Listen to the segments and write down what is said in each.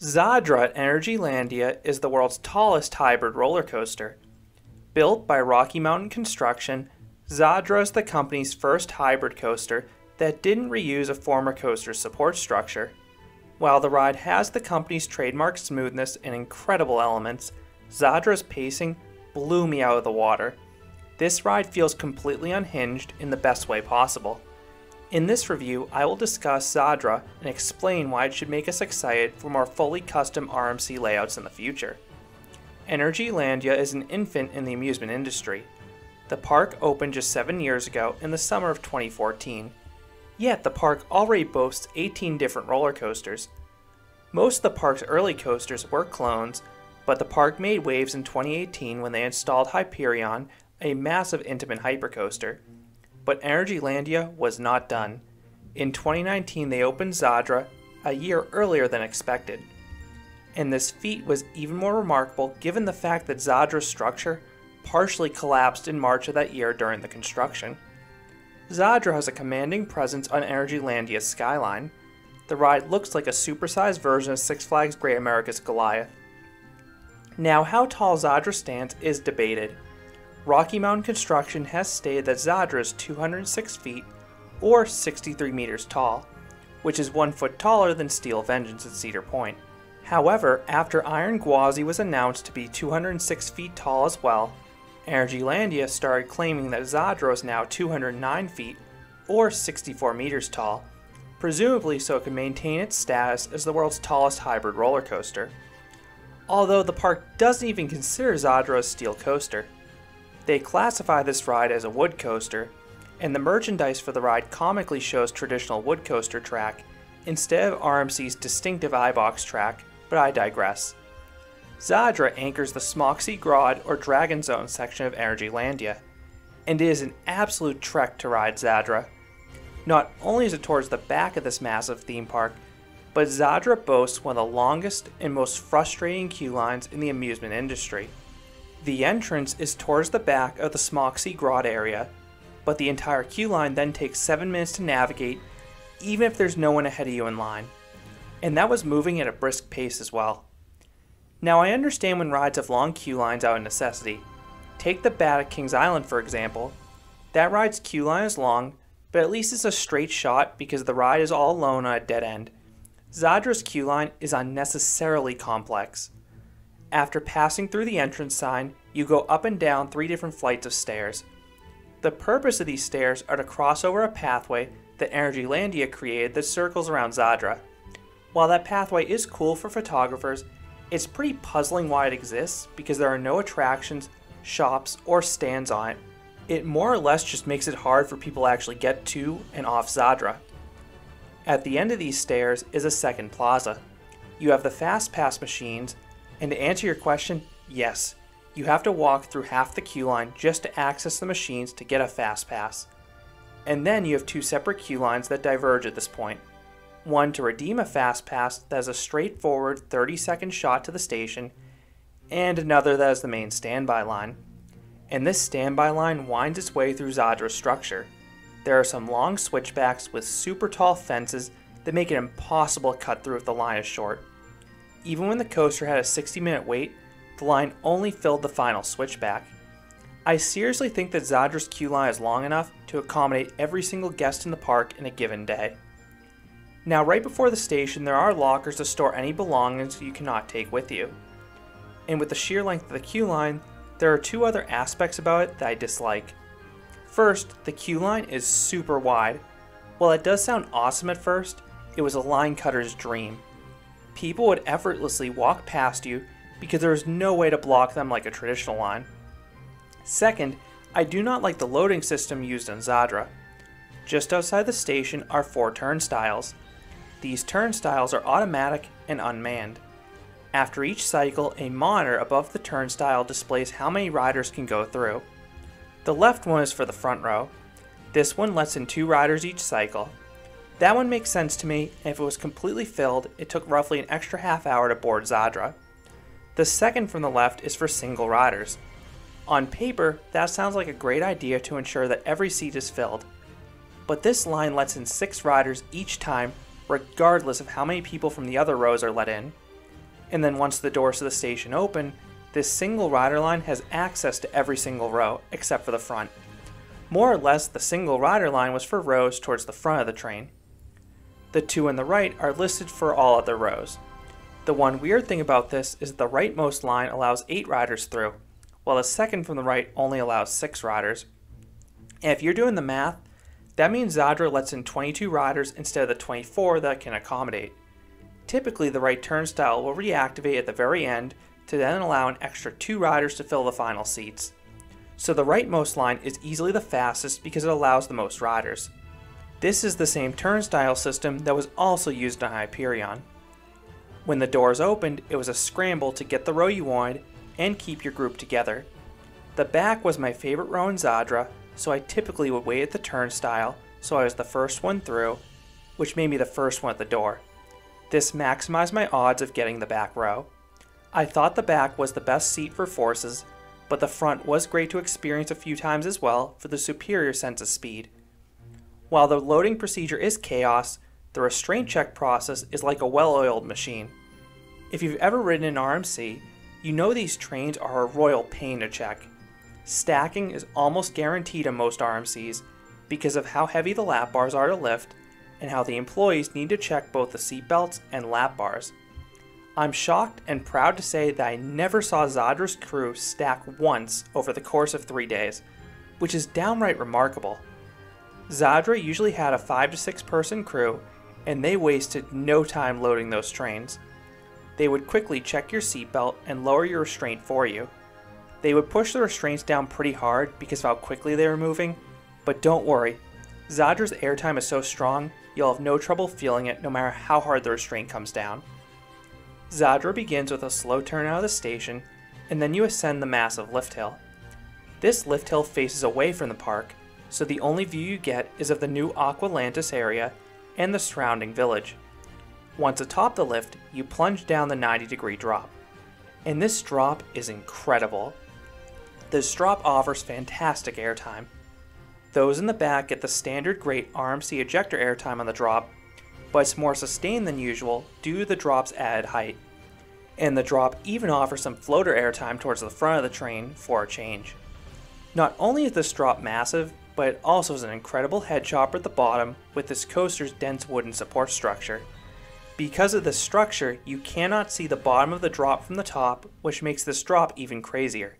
Zadra at Energylandia is the world's tallest hybrid roller coaster. Built by Rocky Mountain Construction, Zadra is the company's first hybrid coaster that didn't reuse a former coaster's support structure. While the ride has the company's trademark smoothness and incredible elements, Zadra's pacing blew me out of the water. This ride feels completely unhinged in the best way possible. In this review, I will discuss Zadra and explain why it should make us excited for more fully custom RMC layouts in the future. Energylandia is an infant in the amusement industry. The park opened just 7 years ago in the summer of 2014. Yet the park already boasts 18 different roller coasters. Most of the park's early coasters were clones, but the park made waves in 2018 when they installed Hyperion, a massive Intamin hypercoaster. But Energylandia was not done. In 2019, they opened Zadra a year earlier than expected. And this feat was even more remarkable given the fact that Zadra's structure partially collapsed in March of that year during the construction. Zadra has a commanding presence on Energylandia's skyline. The ride looks like a supersized version of Six Flags Great America's Goliath. Now, how tall Zadra stands is debated. Rocky Mountain Construction has stated that Zadra is 206 feet, or 63 meters tall, which is one foot taller than Steel Vengeance at Cedar Point. However, after Iron Gwazi was announced to be 206 feet tall as well, Energylandia started claiming that Zadra is now 209 feet, or 64 meters tall, presumably so it can maintain its status as the world's tallest hybrid roller coaster. Although the park doesn't even consider Zadra a steel coaster. They classify this ride as a wood coaster, and the merchandise for the ride comically shows traditional wood coaster track instead of RMC's distinctive iBox track, but I digress. Zadra anchors the Smoczy Gród or Dragon Zone section of Energylandia, and it is an absolute trek to ride Zadra. Not only is it towards the back of this massive theme park, but Zadra boasts one of the longest and most frustrating queue lines in the amusement industry. The entrance is towards the back of the Smoczy Gród area, but the entire queue line then takes 7 minutes to navigate, even if there's no one ahead of you in line. And that was moving at a brisk pace as well. Now, I understand when rides have long queue lines out of necessity. Take the Bat at Kings Island, for example. That ride's queue line is long, but at least it's a straight shot because the ride is all alone on a dead end. Zadra's queue line is unnecessarily complex. After passing through the entrance sign, you go up and down three different flights of stairs. The purpose of these stairs are to cross over a pathway that Energylandia created that circles around Zadra. While that pathway is cool for photographers, it's pretty puzzling why it exists because there are no attractions, shops, or stands on it. It more or less just makes it hard for people to actually get to and off Zadra. At the end of these stairs is a second plaza. You have the fast pass machines and to answer your question, yes, you have to walk through half the queue line just to access the machines to get a fast pass. And then you have two separate queue lines that diverge at this point. One to redeem a fast pass that has a straightforward 30 second shot to the station, and another that is the main standby line. And this standby line winds its way through Zadra's structure. There are some long switchbacks with super tall fences that make it impossible to cut through if the line is short. Even when the coaster had a 60 minute wait, the line only filled the final switchback. I seriously think that Zadra's queue line is long enough to accommodate every single guest in the park in a given day. Now, right before the station, there are lockers to store any belongings you cannot take with you. And with the sheer length of the queue line, there are two other aspects about it that I dislike. First, the queue line is super wide. While it does sound awesome at first, it was a line cutter's dream people would effortlessly walk past you because there is no way to block them like a traditional line. Second, I do not like the loading system used in Zadra. Just outside the station are four turnstiles. These turnstiles are automatic and unmanned. After each cycle, a monitor above the turnstile displays how many riders can go through. The left one is for the front row. This one lets in two riders each cycle. That one makes sense to me, if it was completely filled, it took roughly an extra half hour to board Zadra. The second from the left is for single riders. On paper, that sounds like a great idea to ensure that every seat is filled. But this line lets in 6 riders each time, regardless of how many people from the other rows are let in. And then once the doors to the station open, this single rider line has access to every single row except for the front. More or less, the single rider line was for rows towards the front of the train. The two on the right are listed for all other rows. The one weird thing about this is the rightmost line allows 8 riders through, while the second from the right only allows 6 riders. And if you're doing the math, that means Zadra lets in 22 riders instead of the 24 that can accommodate. Typically, the right turnstile will reactivate at the very end to then allow an extra 2 riders to fill the final seats. So the rightmost line is easily the fastest because it allows the most riders. This is the same turnstile system that was also used on Hyperion. When the doors opened, it was a scramble to get the row you wanted and keep your group together. The back was my favorite row in Zadra, so I typically would wait at the turnstile so I was the first one through, which made me the first one at the door. This maximized my odds of getting the back row. I thought the back was the best seat for forces, but the front was great to experience a few times as well for the superior sense of speed. While the loading procedure is chaos, the restraint check process is like a well oiled machine. If you've ever ridden an RMC, you know these trains are a royal pain to check. Stacking is almost guaranteed on most RMCs because of how heavy the lap bars are to lift and how the employees need to check both the seatbelts and lap bars. I'm shocked and proud to say that I never saw Zadra's crew stack once over the course of three days, which is downright remarkable. Zadra usually had a 5 to 6 person crew, and they wasted no time loading those trains. They would quickly check your seatbelt and lower your restraint for you. They would push the restraints down pretty hard because of how quickly they were moving, but don't worry, Zadra's airtime is so strong, you'll have no trouble feeling it no matter how hard the restraint comes down. Zadra begins with a slow turn out of the station, and then you ascend the massive lift hill. This lift hill faces away from the park, so the only view you get is of the new Aqualantis area and the surrounding village. Once atop the lift, you plunge down the 90 degree drop. And this drop is incredible. This drop offers fantastic airtime. Those in the back get the standard great RMC ejector airtime on the drop, but it's more sustained than usual due to the drop's added height. And the drop even offers some floater airtime towards the front of the train for a change. Not only is this drop massive, but it also has an incredible head chopper at the bottom with this coaster's dense wooden support structure. Because of this structure, you cannot see the bottom of the drop from the top, which makes this drop even crazier.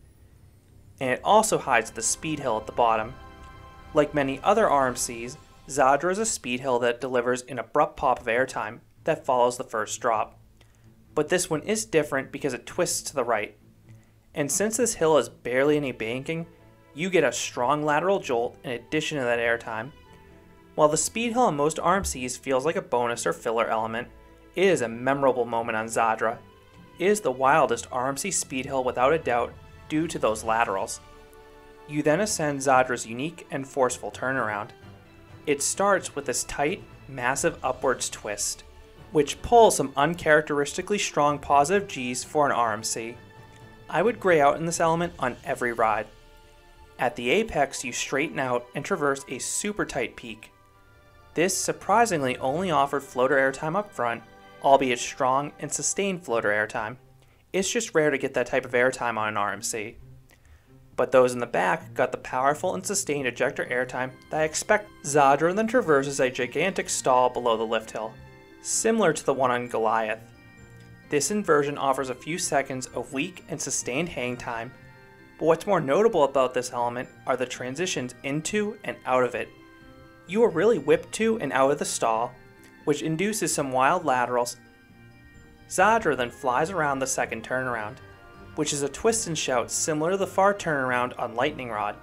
And it also hides the speed hill at the bottom. Like many other RMCs, Zadra is a speed hill that delivers an abrupt pop of airtime that follows the first drop. But this one is different because it twists to the right. And since this hill has barely any banking, you get a strong lateral jolt in addition to that airtime. While the speed hill on most RMCs feels like a bonus or filler element, it is a memorable moment on Zadra. It is the wildest RMC speed hill without a doubt due to those laterals. You then ascend Zadra's unique and forceful turnaround. It starts with this tight, massive upwards twist, which pulls some uncharacteristically strong positive Gs for an RMC. I would gray out in this element on every ride. At the apex, you straighten out and traverse a super tight peak. This surprisingly only offered floater airtime up front, albeit strong and sustained floater airtime. It's just rare to get that type of airtime on an RMC. But those in the back got the powerful and sustained ejector airtime that I expect. Zadra then traverses a gigantic stall below the lift hill, similar to the one on Goliath. This inversion offers a few seconds of weak and sustained hang time but what's more notable about this element are the transitions into and out of it. You are really whipped to and out of the stall, which induces some wild laterals. Zadra then flies around the second turnaround, which is a twist and shout similar to the far turnaround on Lightning Rod.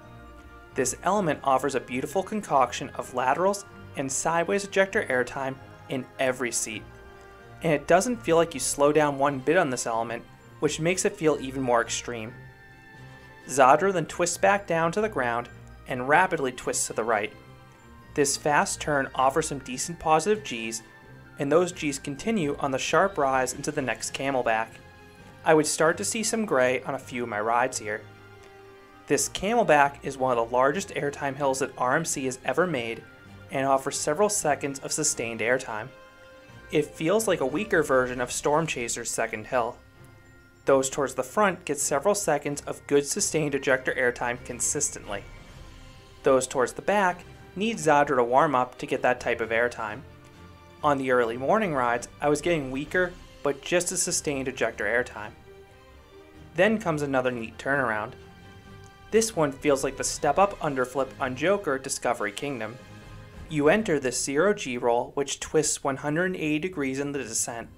This element offers a beautiful concoction of laterals and sideways ejector airtime in every seat. And it doesn't feel like you slow down one bit on this element, which makes it feel even more extreme. Zadra then twists back down to the ground and rapidly twists to the right. This fast turn offers some decent positive Gs, and those Gs continue on the sharp rise into the next camelback. I would start to see some gray on a few of my rides here. This camelback is one of the largest airtime hills that RMC has ever made and offers several seconds of sustained airtime. It feels like a weaker version of Storm Chaser's second hill. Those towards the front get several seconds of good sustained ejector airtime consistently. Those towards the back need Zadra to warm up to get that type of airtime. On the early morning rides, I was getting weaker but just as sustained ejector airtime. Then comes another neat turnaround. This one feels like the step up underflip on Joker Discovery Kingdom. You enter the 0G roll, which twists 180 degrees in the descent.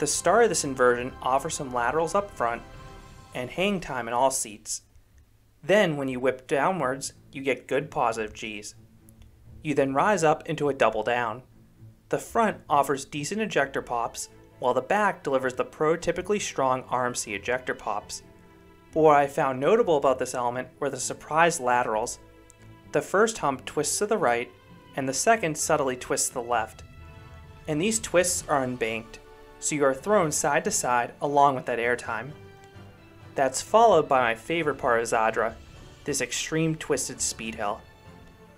The start of this inversion offers some laterals up front and hang time in all seats. Then, when you whip downwards, you get good positive Gs. You then rise up into a double down. The front offers decent ejector pops, while the back delivers the prototypically strong RMC ejector pops. But what I found notable about this element were the surprise laterals. The first hump twists to the right, and the second subtly twists to the left. And these twists are unbanked, so you are thrown side to side along with that airtime. That's followed by my favorite part of Zadra, this extreme twisted speed hill.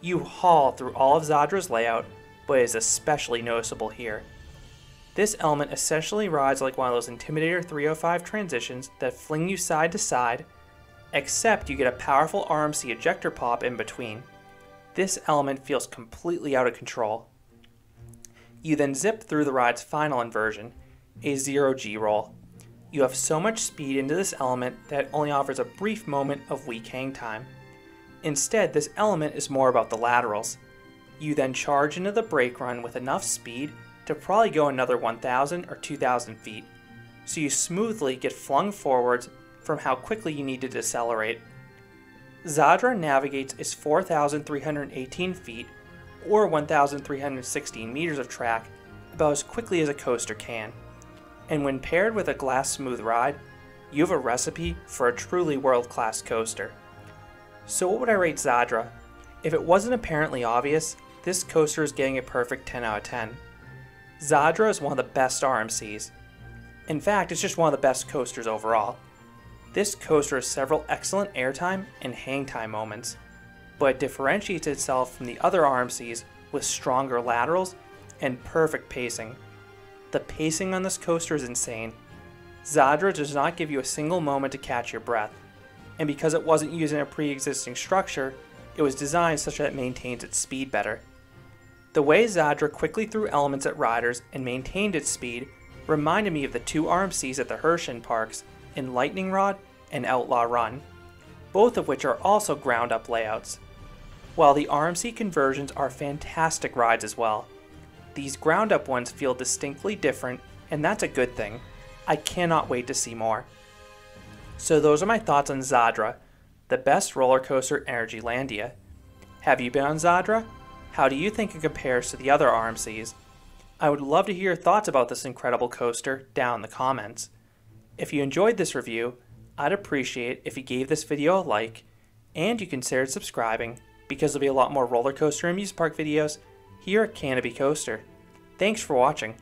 You haul through all of Zadra's layout, but it is especially noticeable here. This element essentially rides like one of those Intimidator 305 transitions that fling you side to side, except you get a powerful RMC ejector pop in between. This element feels completely out of control. You then zip through the ride's final inversion, a 0G roll. You have so much speed into this element that it only offers a brief moment of weak hang time. Instead, this element is more about the laterals. You then charge into the brake run with enough speed to probably go another 1,000 or 2,000 feet, so you smoothly get flung forwards from how quickly you need to decelerate Zadra navigates its 4,318 feet, or 1,316 meters of track, about as quickly as a coaster can. And when paired with a glass smooth ride, you have a recipe for a truly world class coaster. So, what would I rate Zadra? If it wasn't apparently obvious, this coaster is getting a perfect 10 out of 10. Zadra is one of the best RMCs. In fact, it's just one of the best coasters overall. This coaster has several excellent airtime and hang time moments, but it differentiates itself from the other RMCs with stronger laterals and perfect pacing. The pacing on this coaster is insane. Zadra does not give you a single moment to catch your breath, and because it wasn't using a pre-existing structure, it was designed such that it maintains its speed better. The way Zadra quickly threw elements at riders and maintained its speed reminded me of the two RMCs at the Herschend parks in Lightning Rod and Outlaw Run, both of which are also ground up layouts. While the RMC conversions are fantastic rides as well, these ground up ones feel distinctly different, and that's a good thing. I cannot wait to see more. So, those are my thoughts on Zadra, the best roller coaster Energylandia. Have you been on Zadra? How do you think it compares to the other RMCs? I would love to hear your thoughts about this incredible coaster down in the comments. If you enjoyed this review, I'd appreciate if you gave this video a like and you considered subscribing because there'll be a lot more roller coaster and amusement park videos here at Canobie Coaster. Thanks for watching.